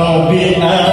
I'll be an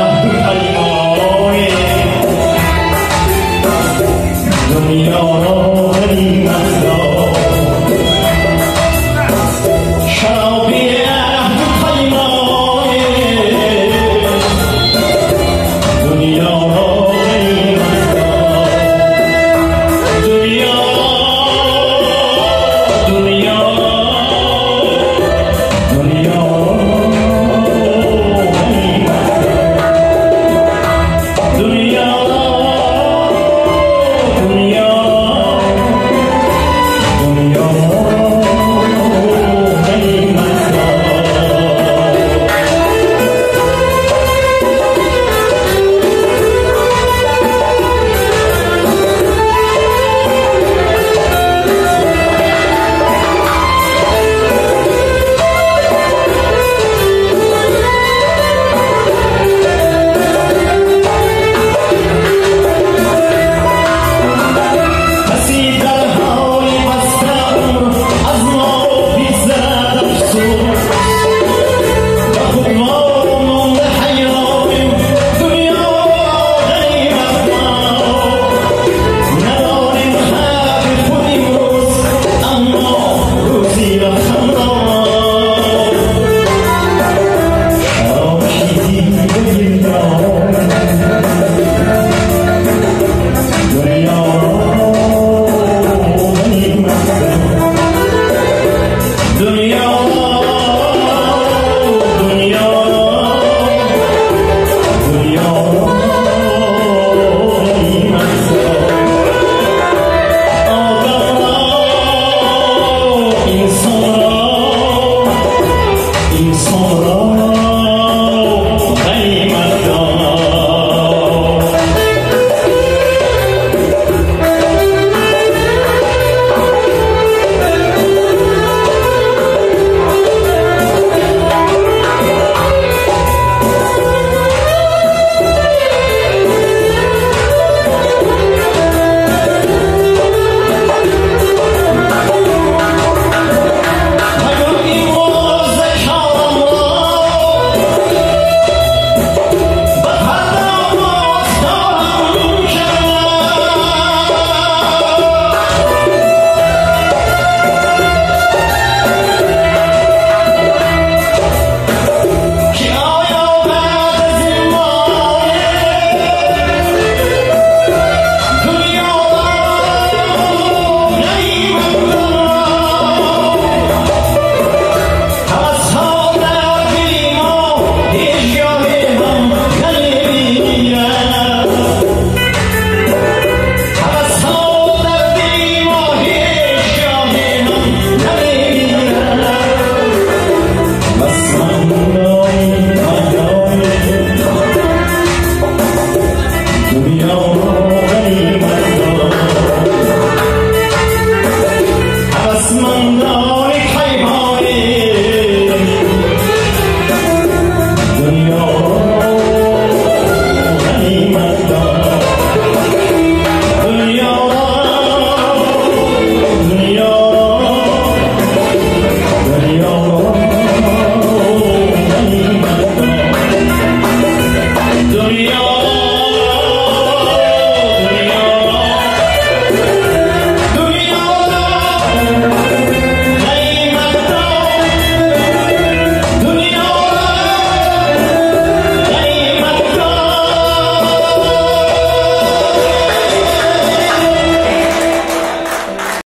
We are